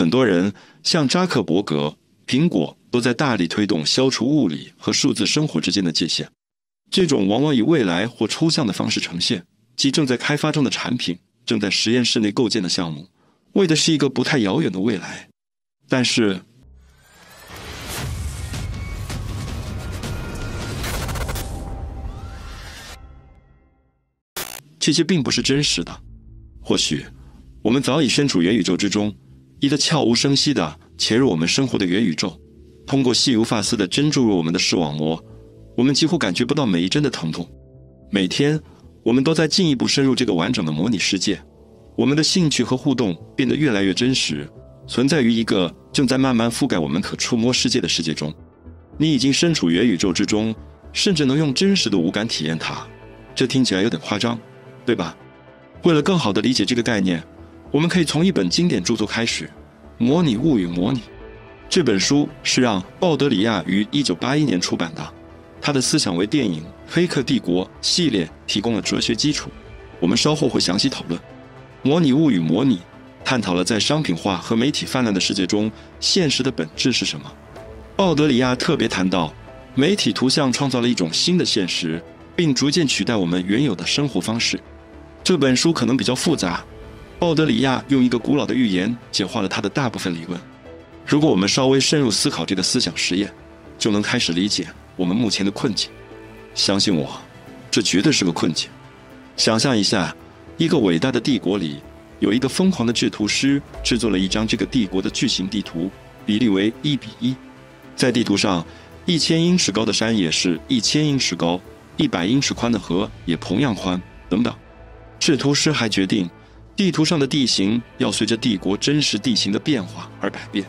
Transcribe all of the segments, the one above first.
很多人像扎克伯格、苹果都在大力推动消除物理和数字生活之间的界限。这种往往以未来或抽象的方式呈现，即正在开发中的产品、正在实验室内构建的项目，为的是一个不太遥远的未来。但是，这些并不是真实的。或许，我们早已身处元宇宙之中。一个悄无声息地潜入我们生活的元宇宙，通过细如发丝的针注入我们的视网膜，我们几乎感觉不到每一针的疼痛。每天，我们都在进一步深入这个完整的模拟世界，我们的兴趣和互动变得越来越真实，存在于一个正在慢慢覆盖我们可触摸世界的世界中。你已经身处元宇宙之中，甚至能用真实的五感体验它。这听起来有点夸张，对吧？为了更好地理解这个概念。我们可以从一本经典著作开始，《模拟物与模拟》这本书是让鲍德里亚于1981年出版的，他的思想为电影《黑客帝国》系列提供了哲学基础。我们稍后会详细讨论《模拟物与模拟》，探讨了在商品化和媒体泛滥的世界中，现实的本质是什么。鲍德里亚特别谈到，媒体图像创造了一种新的现实，并逐渐取代我们原有的生活方式。这本书可能比较复杂。鲍德里亚用一个古老的寓言简化了他的大部分理论。如果我们稍微深入思考这个思想实验，就能开始理解我们目前的困境。相信我，这绝对是个困境。想象一下，一个伟大的帝国里，有一个疯狂的制图师制作了一张这个帝国的巨型地图，比例为一比一。在地图上，一千英尺高的山也是一千英尺高，一百英尺宽的河也同样宽，等等。制图师还决定。地图上的地形要随着帝国真实地形的变化而改变。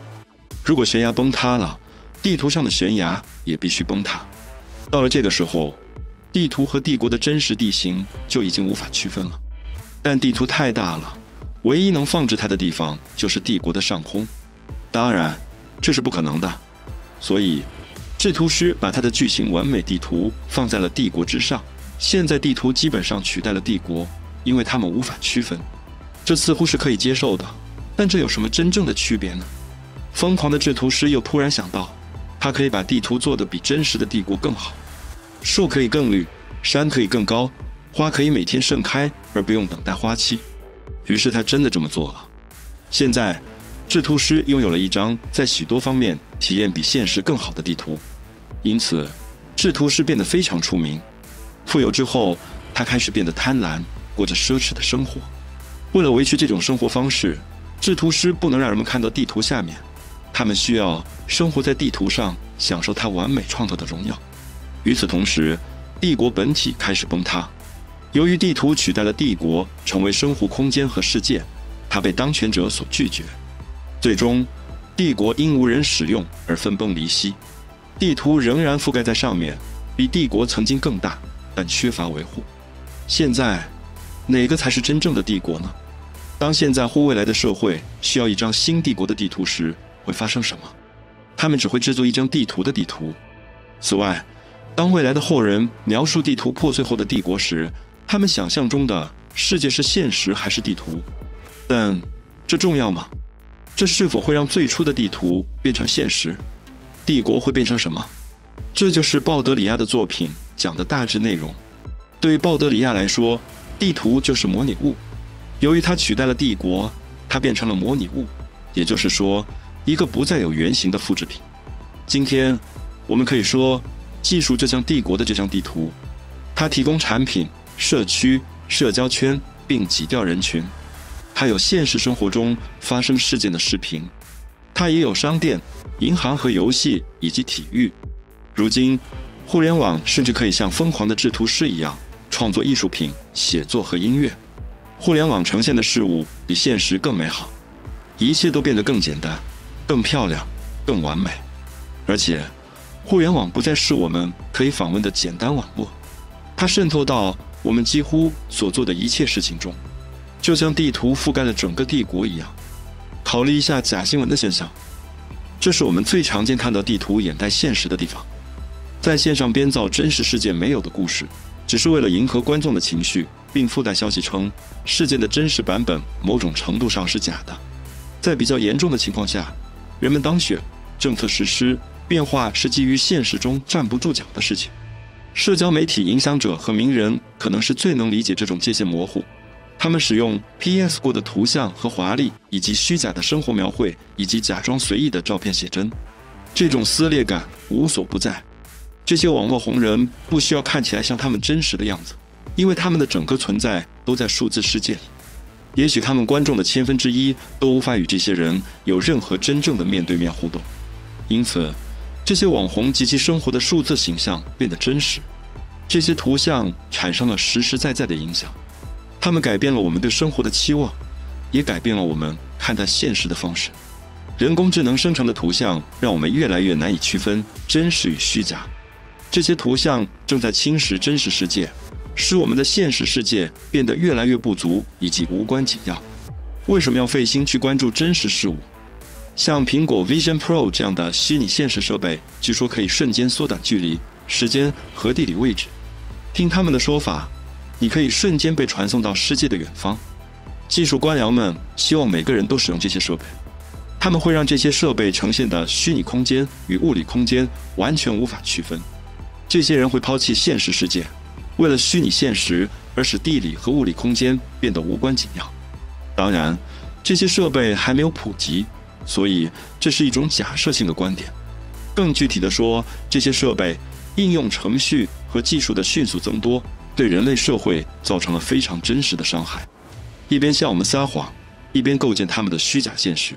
如果悬崖崩塌了，地图上的悬崖也必须崩塌。到了这个时候，地图和帝国的真实地形就已经无法区分了。但地图太大了，唯一能放置它的地方就是帝国的上空。当然，这是不可能的。所以，制图师把他的巨型完美地图放在了帝国之上。现在地图基本上取代了帝国，因为它们无法区分。这似乎是可以接受的，但这有什么真正的区别呢？疯狂的制图师又突然想到，他可以把地图做得比真实的帝国更好，树可以更绿，山可以更高，花可以每天盛开而不用等待花期。于是他真的这么做了。现在，制图师拥有了一张在许多方面体验比现实更好的地图，因此，制图师变得非常出名。富有之后，他开始变得贪婪，过着奢侈的生活。为了维持这种生活方式，制图师不能让人们看到地图下面，他们需要生活在地图上，享受它完美创造的荣耀。与此同时，帝国本体开始崩塌。由于地图取代了帝国，成为生活空间和世界，它被当权者所拒绝。最终，帝国因无人使用而分崩离析。地图仍然覆盖在上面，比帝国曾经更大，但缺乏维护。现在，哪个才是真正的帝国呢？当现在或未来的社会需要一张新帝国的地图时，会发生什么？他们只会制作一张地图的地图。此外，当未来的后人描述地图破碎后的帝国时，他们想象中的世界是现实还是地图？但这重要吗？这是否会让最初的地图变成现实？帝国会变成什么？这就是鲍德里亚的作品讲的大致内容。对鲍德里亚来说，地图就是模拟物。由于它取代了帝国，它变成了模拟物，也就是说，一个不再有原型的复制品。今天，我们可以说，技术就像帝国的这张地图，它提供产品、社区、社交圈，并挤掉人群。它有现实生活中发生事件的视频，它也有商店、银行和游戏以及体育。如今，互联网甚至可以像疯狂的制图师一样，创作艺术品、写作和音乐。互联网呈现的事物比现实更美好，一切都变得更简单、更漂亮、更完美，而且，互联网不再是我们可以访问的简单网络，它渗透到我们几乎所做的一切事情中，就像地图覆盖了整个帝国一样。考虑一下假新闻的现象，这是我们最常见看到地图掩盖现实的地方，在线上编造真实世界没有的故事，只是为了迎合观众的情绪。并附带消息称，事件的真实版本某种程度上是假的。在比较严重的情况下，人们当选、政策实施、变化是基于现实中站不住脚的事情。社交媒体影响者和名人可能是最能理解这种界限模糊。他们使用 PS 过的图像和华丽，以及虚假的生活描绘，以及假装随意的照片写真，这种撕裂感无所不在。这些网络红人不需要看起来像他们真实的样子，因为他们的整个存在都在数字世界里。也许他们观众的千分之一都无法与这些人有任何真正的面对面互动，因此，这些网红及其生活的数字形象变得真实。这些图像产生了实实在在的影响。他们改变了我们对生活的期望，也改变了我们看待现实的方式。人工智能生成的图像让我们越来越难以区分真实与虚假。这些图像正在侵蚀真实世界，使我们的现实世界变得越来越不足以及无关紧要。为什么要费心去关注真实事物？像苹果 Vision Pro 这样的虚拟现实设备，据说可以瞬间缩短距离、时间和地理位置。听他们的说法。你可以瞬间被传送到世界的远方。技术官僚们希望每个人都使用这些设备，他们会让这些设备呈现的虚拟空间与物理空间完全无法区分。这些人会抛弃现实世界，为了虚拟现实而使地理和物理空间变得无关紧要。当然，这些设备还没有普及，所以这是一种假设性的观点。更具体的说，这些设备应用程序和技术的迅速增多。对人类社会造成了非常真实的伤害，一边向我们撒谎，一边构建他们的虚假现实。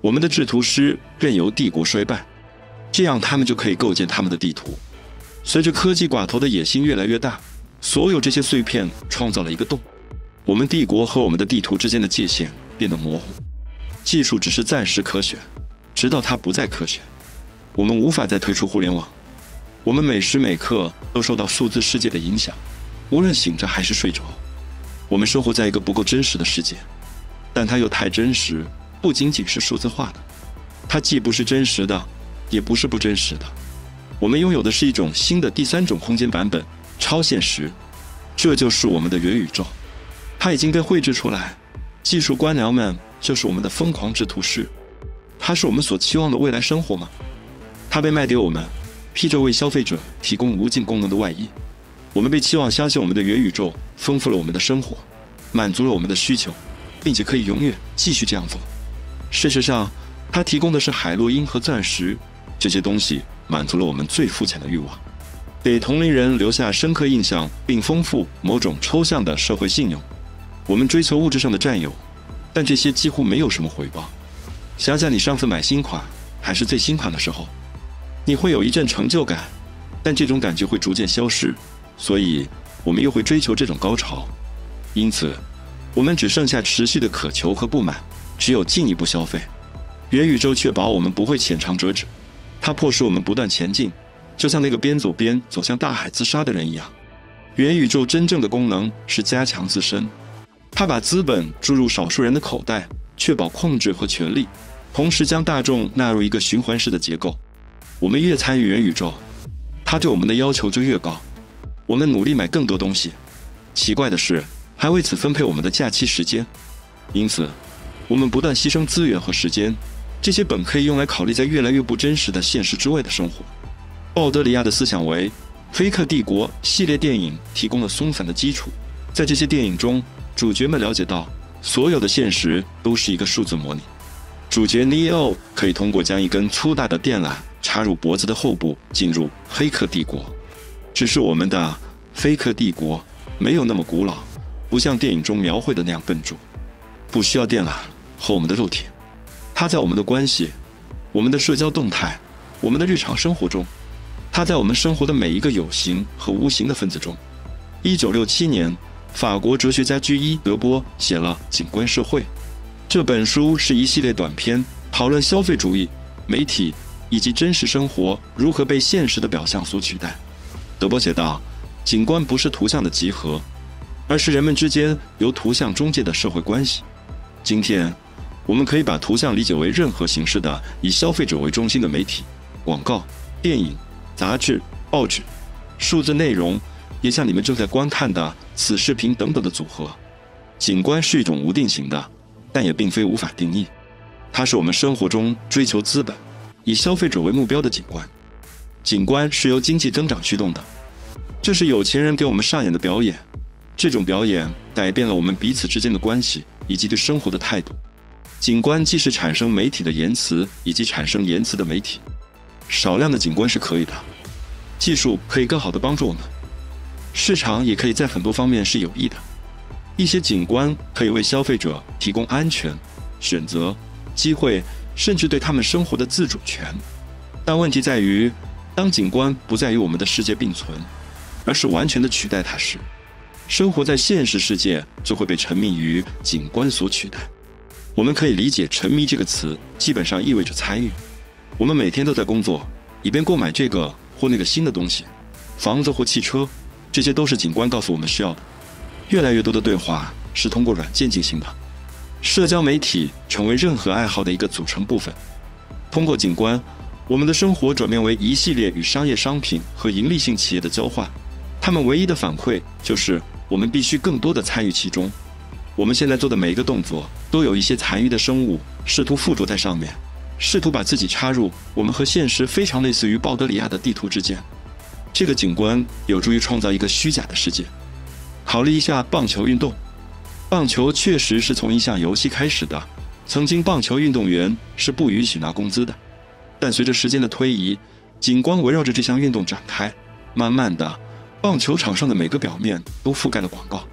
我们的制图师任由帝国衰败，这样他们就可以构建他们的地图。随着科技寡头的野心越来越大，所有这些碎片创造了一个洞，我们帝国和我们的地图之间的界限变得模糊。技术只是暂时科学，直到它不再科学，我们无法再退出互联网。我们每时每刻都受到数字世界的影响。无论醒着还是睡着，我们生活在一个不够真实的世界，但它又太真实，不仅仅是数字化的，它既不是真实的，也不是不真实的。我们拥有的是一种新的第三种空间版本——超现实，这就是我们的元宇宙。它已经被绘制出来，技术官僚们就是我们的疯狂制图师。它是我们所期望的未来生活吗？它被卖给我们，披着为消费者提供无尽功能的外衣。我们被期望相信我们的元宇宙丰富了我们的生活，满足了我们的需求，并且可以永远继续这样做。事实上，它提供的是海洛因和钻石，这些东西满足了我们最肤浅的欲望，给同龄人留下深刻印象，并丰富某种抽象的社会信用。我们追求物质上的占有，但这些几乎没有什么回报。想想你上次买新款还是最新款的时候，你会有一阵成就感，但这种感觉会逐渐消失。所以，我们又会追求这种高潮，因此，我们只剩下持续的渴求和不满，只有进一步消费。元宇宙确保我们不会浅尝辄止，它迫使我们不断前进，就像那个边走边走向大海自杀的人一样。元宇宙真正的功能是加强自身，它把资本注入少数人的口袋，确保控制和权力，同时将大众纳入一个循环式的结构。我们越参与元宇宙，它对我们的要求就越高。我们努力买更多东西，奇怪的是，还为此分配我们的假期时间。因此，我们不断牺牲资源和时间，这些本可以用来考虑在越来越不真实的现实之外的生活。鲍德里亚的思想为《黑客帝国》系列电影提供了松散的基础。在这些电影中，主角们了解到，所有的现实都是一个数字模拟。主角 Neo 可以通过将一根粗大的电缆插入脖子的后部，进入黑客帝国。只是我们的黑客帝国没有那么古老，不像电影中描绘的那样笨拙，不需要电缆和我们的肉体。它在我们的关系、我们的社交动态、我们的日常生活中，它在我们生活的每一个有形和无形的分子中。一九六七年，法国哲学家居伊·德波写了《景观社会》这本书，是一系列短篇，讨论消费主义、媒体以及真实生活如何被现实的表象所取代。德波写道：“景观不是图像的集合，而是人们之间由图像中介的社会关系。今天，我们可以把图像理解为任何形式的以消费者为中心的媒体、广告、电影、杂志、报纸、数字内容，也像你们正在观看的此视频等等的组合。景观是一种无定型的，但也并非无法定义。它是我们生活中追求资本、以消费者为目标的景观。景观是由经济增长驱动的，这是有钱人给我们上演的表演。这种表演改变了我们彼此之间的关系以及对生活的态度。景观既是产生媒体的言辞，以及产生言辞的媒体。少量的景观是可以的，技术可以更好的帮助我们，市场也可以在很多方面是有益的。一些景观可以为消费者提供安全、选择、机会，甚至对他们生活的自主权。但问题在于，当景观不再与我们的世界并存，而是完全的取代它时，生活在现实世界就会被沉迷于景观所取代。我们可以理解“沉迷”这个词，基本上意味着参与。我们每天都在工作，以便购买这个或那个新的东西，房子或汽车，这些都是景观告诉我们需要的。越来越多的对话是通过软件进行的，社交媒体成为任何爱好的一个组成部分。通过景观，我们的生活转变为一系列与商业商品和盈利性企业的交换，他们唯一的反馈就是我们必须更多的参与其中。我们现在做的每一个动作，都有一些残余的生物试图附着在上面，试图把自己插入我们和现实非常类似于鲍德里亚的地图之间。这个景观有助于创造一个虚假的世界。考虑一下棒球运动，棒球确实是从一项游戏开始的。曾经，棒球运动员是不允许拿工资的，但随着时间的推移，景观围绕着这项运动展开，慢慢的，棒球场上的每个表面都覆盖了广告。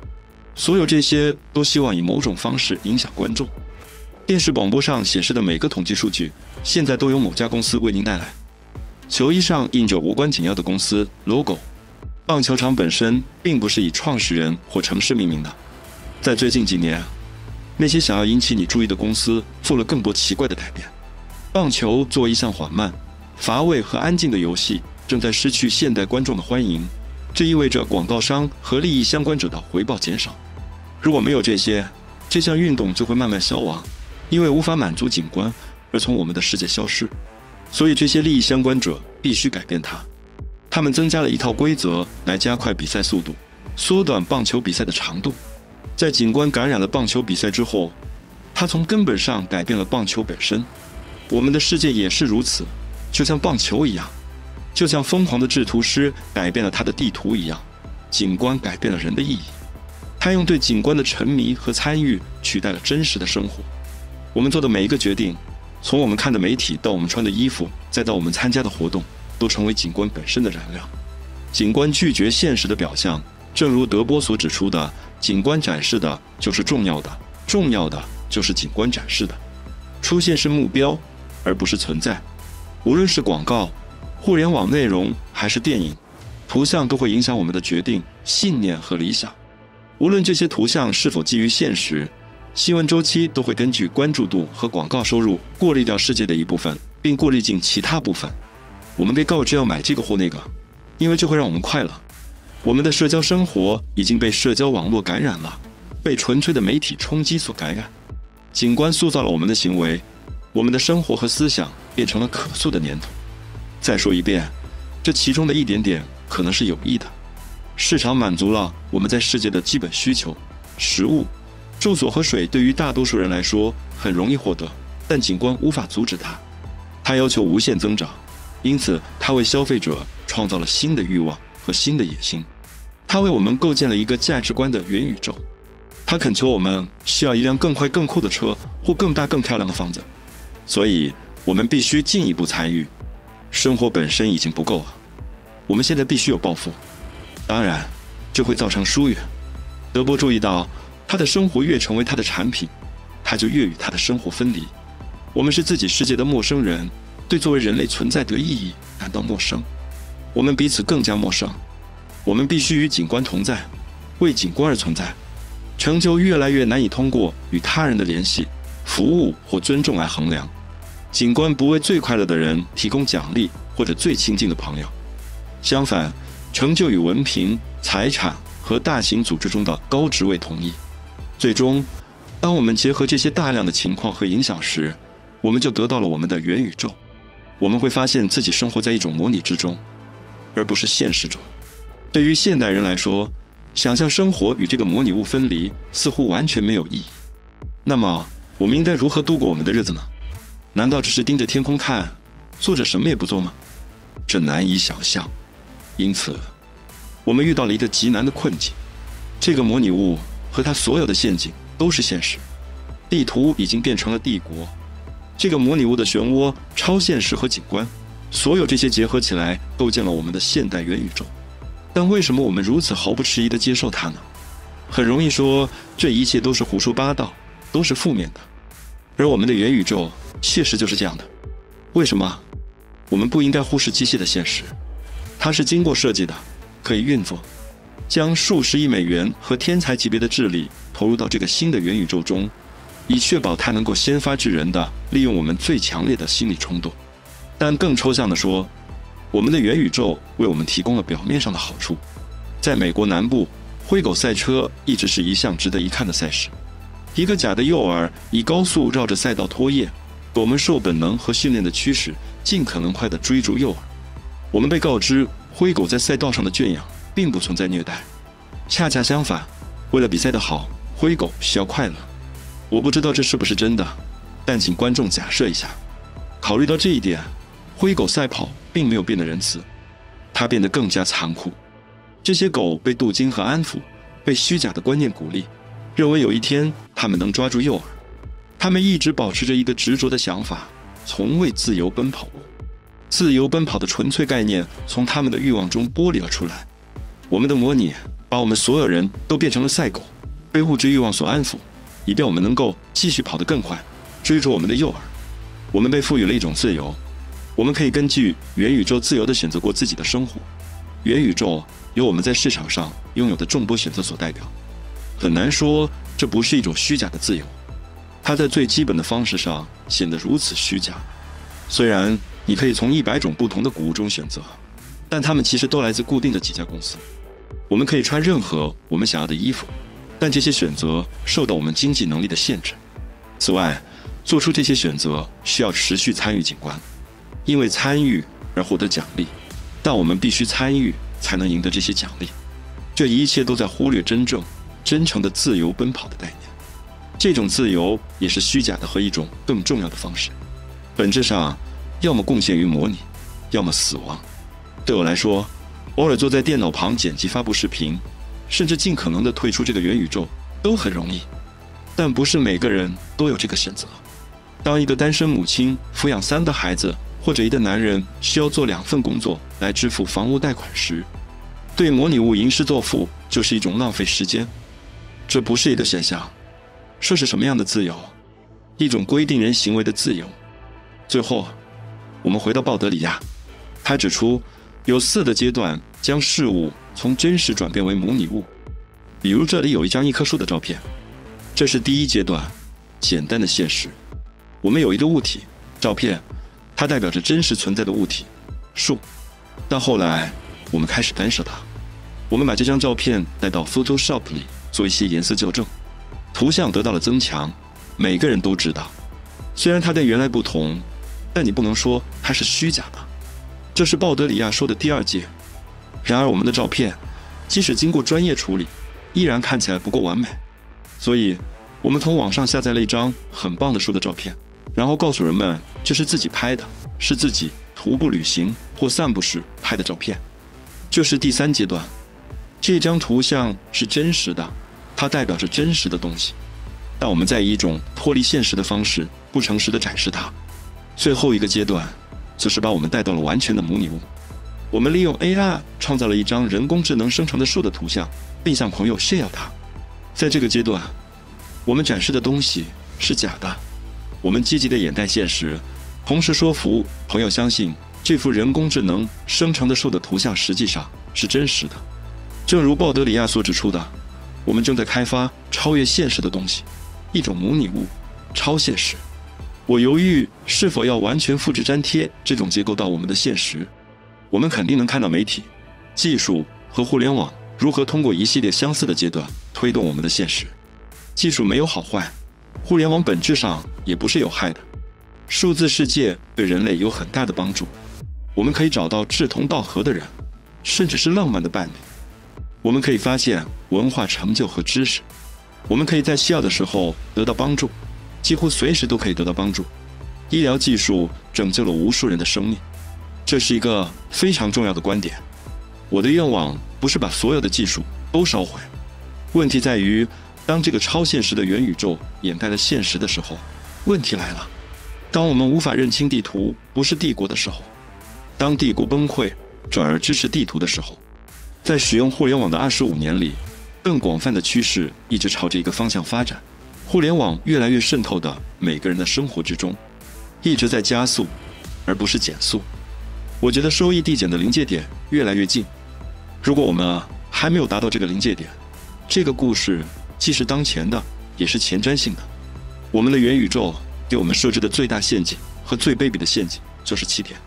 所有这些都希望以某种方式影响观众。电视广播上显示的每个统计数据，现在都由某家公司为您带来。球衣上印着无关紧要的公司 logo。棒球场本身并不是以创始人或城市命名的。在最近几年，那些想要引起你注意的公司做了更多奇怪的改变。棒球作为一项缓慢、乏味和安静的游戏，正在失去现代观众的欢迎。这意味着广告商和利益相关者的回报减少。如果没有这些，这项运动就会慢慢消亡，因为无法满足景观而从我们的世界消失。所以，这些利益相关者必须改变它。他们增加了一套规则来加快比赛速度，缩短棒球比赛的长度。在景观感染了棒球比赛之后，它从根本上改变了棒球本身。我们的世界也是如此，就像棒球一样。就像疯狂的制图师改变了他的地图一样，景观改变了人的意义。他用对景观的沉迷和参与取代了真实的生活。我们做的每一个决定，从我们看的媒体到我们穿的衣服，再到我们参加的活动，都成为景观本身的燃料。景观拒绝现实的表象，正如德波所指出的，景观展示的就是重要的，重要的就是景观展示的。出现是目标，而不是存在。无论是广告。互联网内容还是电影，图像都会影响我们的决定、信念和理想。无论这些图像是否基于现实，新闻周期都会根据关注度和广告收入过滤掉世界的一部分，并过滤进其他部分。我们被告知要买这个或那个，因为这会让我们快乐。我们的社交生活已经被社交网络感染了，被纯粹的媒体冲击所感染。景观塑造了我们的行为，我们的生活和思想变成了可塑的粘土。再说一遍，这其中的一点点可能是有益的。市场满足了我们在世界的基本需求：食物、住所和水。对于大多数人来说很容易获得，但景观无法阻止它。它要求无限增长，因此它为消费者创造了新的欲望和新的野心。它为我们构建了一个价值观的元宇宙。它恳求我们需要一辆更快、更酷的车或更大、更漂亮的房子，所以我们必须进一步参与。生活本身已经不够了，我们现在必须有抱负。当然，这会造成疏远。德波注意到，他的生活越成为他的产品，他就越与他的生活分离。我们是自己世界的陌生人，对作为人类存在的意义感到陌生。我们彼此更加陌生。我们必须与景观同在，为景观而存在。成就越来越难以通过与他人的联系、服务或尊重来衡量。景观不为最快乐的人提供奖励或者最亲近的朋友，相反，成就与文凭、财产和大型组织中的高职位同意。最终，当我们结合这些大量的情况和影响时，我们就得到了我们的元宇宙。我们会发现自己生活在一种模拟之中，而不是现实中。对于现代人来说，想象生活与这个模拟物分离似乎完全没有意义。那么，我们应该如何度过我们的日子呢？难道只是盯着天空看，坐着什么也不做吗？这难以想象。因此，我们遇到了一个极难的困境。这个模拟物和它所有的陷阱都是现实。地图已经变成了帝国。这个模拟物的漩涡、超现实和景观，所有这些结合起来，构建了我们的现代元宇宙。但为什么我们如此毫不迟疑地接受它呢？很容易说，这一切都是胡说八道，都是负面的。而我们的元宇宙现实就是这样的。为什么？我们不应该忽视机械的现实，它是经过设计的，可以运作。将数十亿美元和天才级别的智力投入到这个新的元宇宙中。以确保它能够先发制人的利用我们最强烈的心理冲动，但更抽象的说，我们的元宇宙为我们提供了表面上的好处。在美国南部，灰狗赛车一直是一项值得一看的赛事。一个假的诱饵以高速绕着赛道拖曳，狗们受本能和训练的驱使，尽可能快地追逐诱饵。我们被告知，灰狗在赛道上的圈养并不存在虐待，恰恰相反，为了比赛的好，灰狗需要快乐。我不知道这是不是真的，但请观众假设一下。考虑到这一点，灰狗赛跑并没有变得仁慈，它变得更加残酷。这些狗被镀金和安抚，被虚假的观念鼓励，认为有一天它们能抓住诱饵。他们一直保持着一个执着的想法，从未自由奔跑过。自由奔跑的纯粹概念从他们的欲望中剥离了出来。我们的模拟把我们所有人都变成了赛狗，被物质欲望所安抚。以便我们能够继续跑得更快，追逐我们的诱饵。我们被赋予了一种自由，我们可以根据元宇宙自由地选择过自己的生活。元宇宙由我们在市场上拥有的众多选择所代表，很难说这不是一种虚假的自由。它在最基本的方式上显得如此虚假。虽然你可以从一百种不同的谷物中选择，但它们其实都来自固定的几家公司。我们可以穿任何我们想要的衣服。但这些选择受到我们经济能力的限制。此外，做出这些选择需要持续参与景观，因为参与而获得奖励。但我们必须参与才能赢得这些奖励。这一切都在忽略真正、真诚的自由奔跑的概念。这种自由也是虚假的和一种更重要的方式。本质上，要么贡献于模拟，要么死亡。对我来说，偶尔坐在电脑旁剪辑发布视频。甚至尽可能的退出这个元宇宙都很容易，但不是每个人都有这个选择。当一个单身母亲抚养三个孩子，或者一个男人需要做两份工作来支付房屋贷款时，对模拟物吟诗作赋就是一种浪费时间。这不是一个选项。说是什么样的自由？一种规定人行为的自由。最后，我们回到鲍德里亚，他指出有四个阶段将事物。从真实转变为模拟物，比如这里有一张一棵树的照片，这是第一阶段，简单的现实。我们有一个物体，照片，它代表着真实存在的物体，树。但后来我们开始干涉它，我们把这张照片带到 Photoshop 里做一些颜色校正，图像得到了增强。每个人都知道，虽然它跟原来不同，但你不能说它是虚假的。这是鲍德里亚说的第二阶。然而，我们的照片，即使经过专业处理，依然看起来不够完美。所以，我们从网上下载了一张很棒的树的照片，然后告诉人们这是自己拍的，是自己徒步旅行或散步时拍的照片。这是第三阶段，这张图像是真实的，它代表着真实的东西。但我们在以一种脱离现实的方式，不诚实的展示它。最后一个阶段，则是把我们带到了完全的模拟物。我们利用 AI 创造了一张人工智能生成的树的图像，并向朋友炫耀它。在这个阶段，我们展示的东西是假的。我们积极的掩盖现实，同时说服朋友相信这幅人工智能生成的树的图像实际上是真实的。正如鲍德里亚所指出的，我们正在开发超越现实的东西，一种模拟物，超现实。我犹豫是否要完全复制粘贴这种结构到我们的现实。我们肯定能看到媒体、技术和互联网如何通过一系列相似的阶段推动我们的现实。技术没有好坏，互联网本质上也不是有害的。数字世界对人类有很大的帮助，我们可以找到志同道合的人，甚至是浪漫的伴侣。我们可以发现文化成就和知识，我们可以在需要的时候得到帮助，几乎随时都可以得到帮助。医疗技术拯救了无数人的生命，这是一个非常重要的观点。我的愿望不是把所有的技术都烧毁，问题在于，当这个超现实的元宇宙掩盖了现实的时候，问题来了。当我们无法认清地图不是帝国的时候，当帝国崩溃转而支持地图的时候，在使用互联网的二十五年里，更广泛的趋势一直朝着一个方向发展。互联网越来越渗透到每个人的生活之中，一直在加速，而不是减速。我觉得收益递减的临界点越来越近。如果我们啊还没有达到这个临界点，这个故事既是当前的，也是前瞻性的。我们的元宇宙给我们设置的最大陷阱和最卑鄙的陷阱就是欺骗。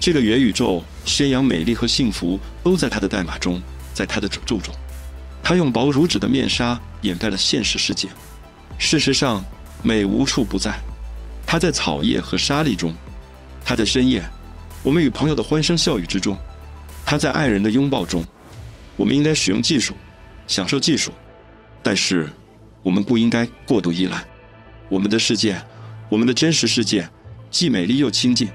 这个元宇宙宣扬美丽和幸福都在它的代码中，在它的诅咒中。它用薄如纸的面纱掩盖了现实世界。事实上，美无处不在，它在草叶和沙砾中，它在深夜，我们与朋友的欢声笑语之中，它在爱人的拥抱中。我们应该使用技术，享受技术，但是我们不应该过度依赖。我们的世界，我们的真实世界，既美丽又亲近，